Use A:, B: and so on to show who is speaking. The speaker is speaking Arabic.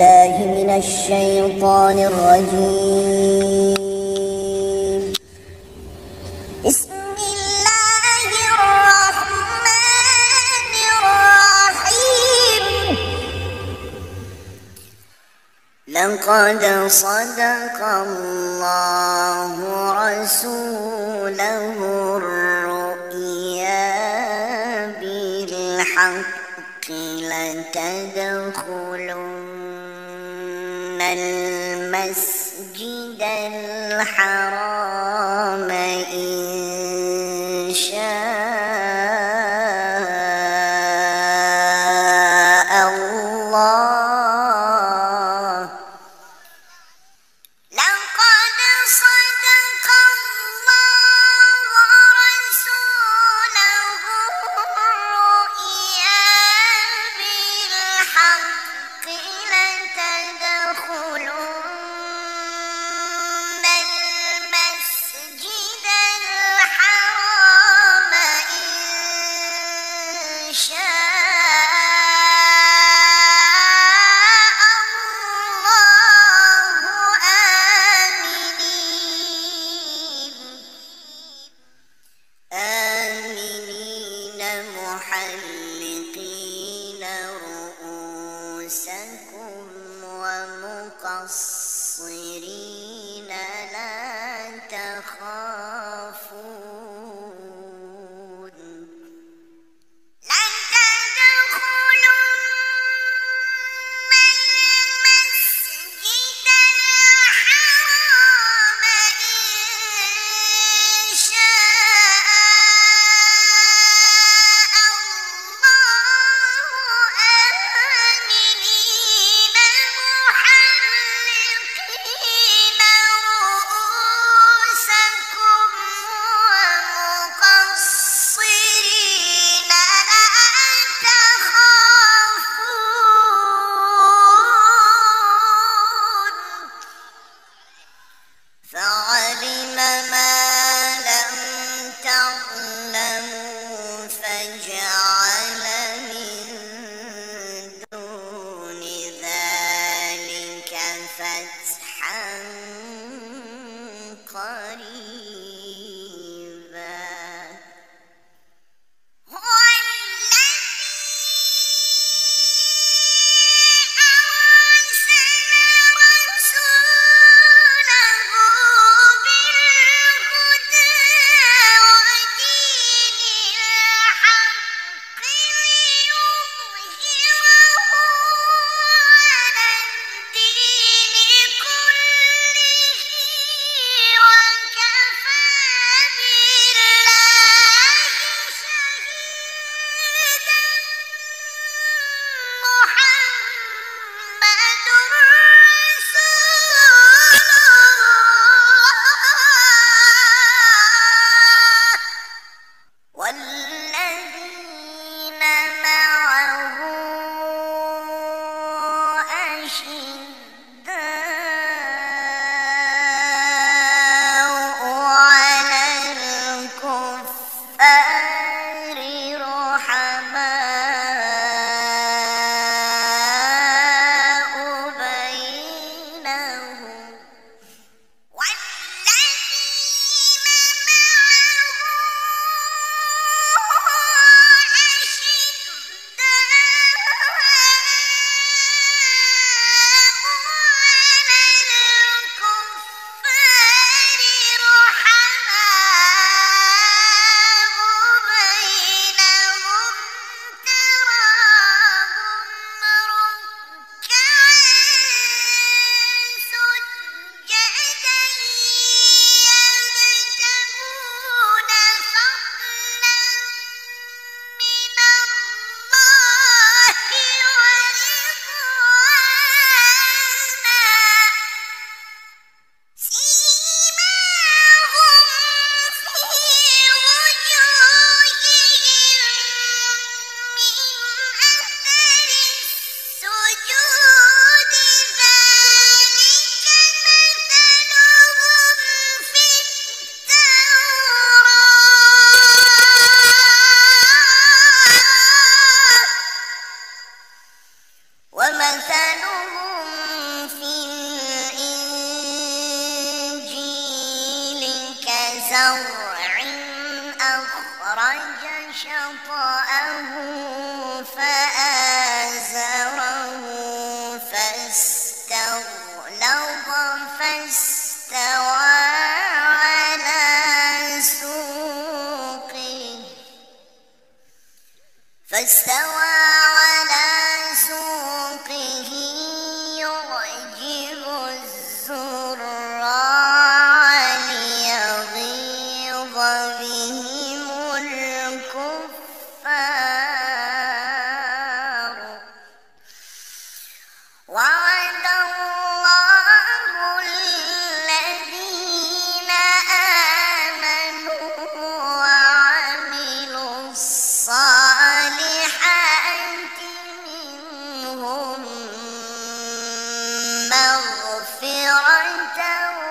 A: بالله من الشيطان الرجيم. بسم الله الرحمن الرحيم. لقد صدق الله رسوله الرؤيا بالحق لتدخلوا المسجد الحرام إن شاء الله. المقصرين Yeah. كزرع أخرج شطأه فآزره فاستغلظ فاستوى مغفرة